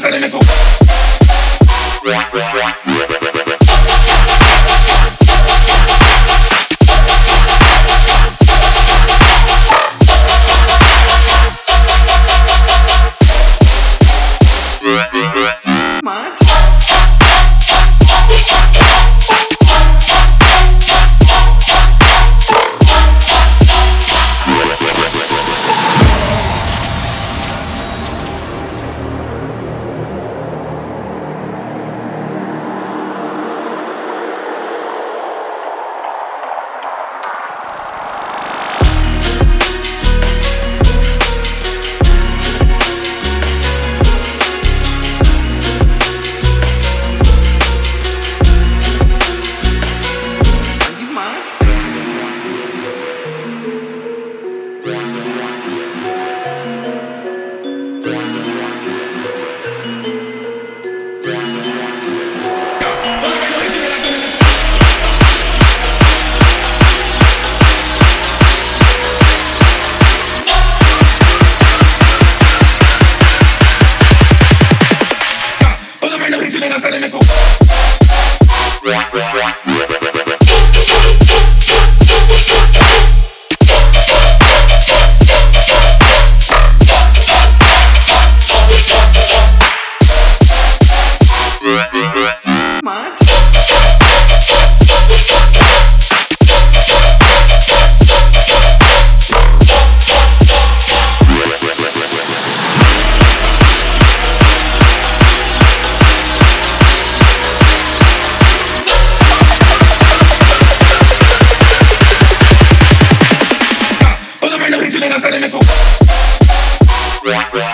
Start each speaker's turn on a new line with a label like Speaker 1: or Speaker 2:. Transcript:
Speaker 1: Danza en eso. Random hits you
Speaker 2: Yeah.